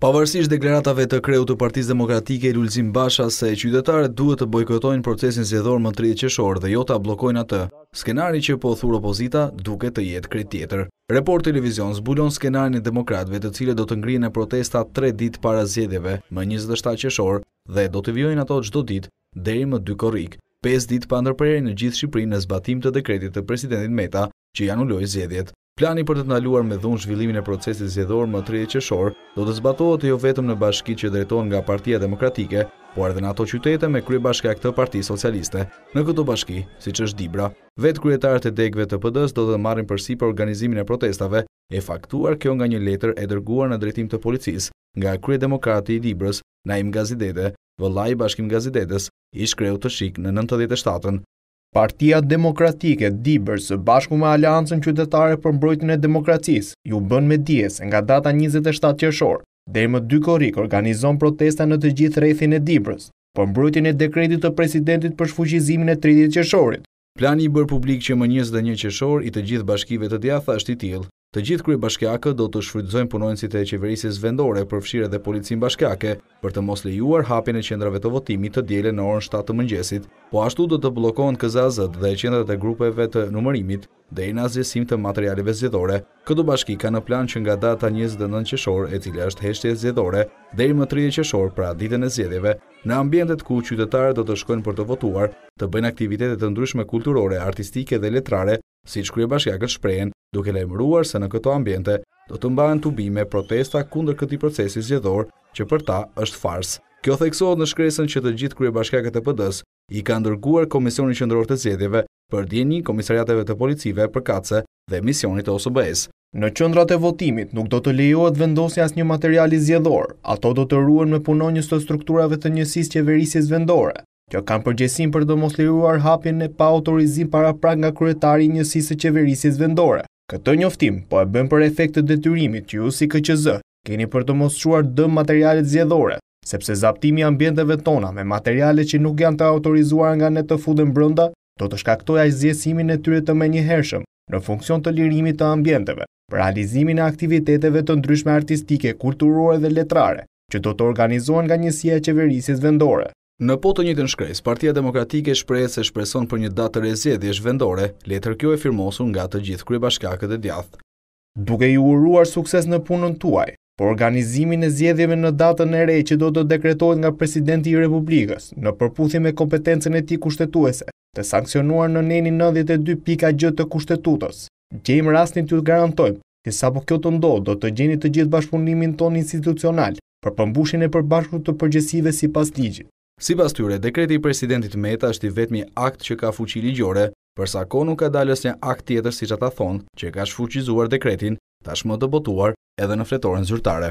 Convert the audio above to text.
Pavarësisht deklaratave të kreut të Partisë Demokratike Lulzim Basha se qytetarët duhet të bojkotojnë procesin zgjedhor më 30 qershor dhe jo ta bllokojnë atë, skenari që po thur opozita duket të jetë krejt tjetër. Report Televizion zbulon skenarin e demokratëve të cilët do të ngrihen në protesta 3 ditë para zgjedhjeve më 27 qershor dhe do të vijojnë ato çdo ditë deri më 2 korrik, pesë ditë pa ndërprerje në gjithë Shqipërinë në zbatim të dekretit të presidentit Meta. që i anuloi zgjedhjet. Plani për të ndaluar me dhunë zhvillimin e procesit zgjedhor më tridhjetë qershor do të zbatohet jo vetëm në bashkitë që drejtohen nga Partia Demokratike, por edhe në ato qytete me kryebashkiak të Partisë Socialiste. Në këto bashki, siç është Dibra, vetë kryetarët e degëve të PD-së do të marrin përsipër organizimin e protestave, e faktuar kjo nga një letër e dërguar në drejtim të policisë nga kryedemokrati i Dibrës, Naim Gazidede, vëllai i Bashkim Gazidedes, ish-kreu të SHIK në nëntëdhjetë e shtatën. Partia Demokratike, Dibër, së bashku me Aleancën Qytetare për Mbrojtjen e Demokracisë, ju bën me dije se nga data 27 qershor deri më 2 korrik organizon protesta në të gjithë rrethin e Dibrës, për mbrojtjen e dekretit të presidentit për shfuqizimin e tridhjetë qershorit. Plani i bërë publik që më njëzet e një qershor i të gjithë bashkive të djathta është i tillë. Të gjithë kryebashkiakët do të shfrytëzojnë punonjësit e qeverisjes vendore, përfshirë edhe policinë bashkiake, për të mos lejuar hapjen e qendrave të votimit të dielën në orën shtatë të mëngjesit. Po ashtu do të bllokohen KZAZ-të dhe qendrat e grupeve të numërimit, deri në asgjësim të materialeve zgjedhore. Këto bashki kanë në plan që nga data njëzet e nëntë qershor, e cila është heshtje zgjedhore, deri më tridhjetë qershor, pra ditën e zgjedhjeve, në ambientet ku qytetarët do të shkojnë për të votuar, të bëjnë aktivitete të ndryshme kulturore, artistike dhe letrare, siç kryebashkiakët shprehen, duke lajmëruar se në këto ambiente do të mbahen tubime protesta kundër këtij procesi zgjedhor që për ta është farsë. Kjo theksohet në shkresën që të gjithë kryebashkiakët e PD-së i kanë dërguar Komisionit Qendror të Zgjedhjeve për dijeni komisariateve të policive përkatëse dhe misionit të OSBE-së. Në qendrat e votimit nuk do të lejohet vendosja asnjë materiali zjedhor, ato do të ruhen me punonjës të strukturave të njësisë së qeverisjes vendore, Që kanë përgjegjësinë për të mos lejuar hapjen e pa autorizim paraprak nga kryetari i njësisë së qeverisjes vendore. Këtë njoftim po e bëjmë për efekt të detyrimit që ju si KQZ keni për të mos çuar dëm materialet zgjedhore, sepse zaptimi i ambienteve tona me materiale që nuk janë të autorizuara nga ne të futen brenda, do të shkaktojë asgjësimin e tyre të menjëhershëm në funksion të lirimit të ambienteve, për realizimin e aktiviteteve të ndryshme artistike, kulturore dhe letrare, që do të organizohen nga njësia e qeverisjes vendore. Në po të njëjtën shkresë, Partia Demokratike shprehet se shpreson për një datë të re zgjedhjesh vendore, letër kjo e firmosur nga të gjithë kryebashkiakët e djathtë. Duke ju uruar sukses në punën tuaj, për organizimin e zgjedhjeve në datën e re që do të dekretohet nga Presidenti i Republikës, në përputhje me kompetencën e tij kushtetuese, Të sanksionuar në nenin 92 pika gj të kushtetutës, gjejmë rastin t'ju garantojmë që sapo kjo të ndodhë do të gjeni të gjithë bashkëpunimin tonë institucional për përmbushjen e përbashkët të përgjegjësive sipas ligjit. Sipas tyre, dekreti i presidentit Meta është i vetmi akt që ka fuqi ligjore, për sa kohë nuk ka dalë asnjë akt tjetër siç ata thonë që e ka shfuqizuar dekretin, tashmë të botuar edhe në fletoren zyrtare.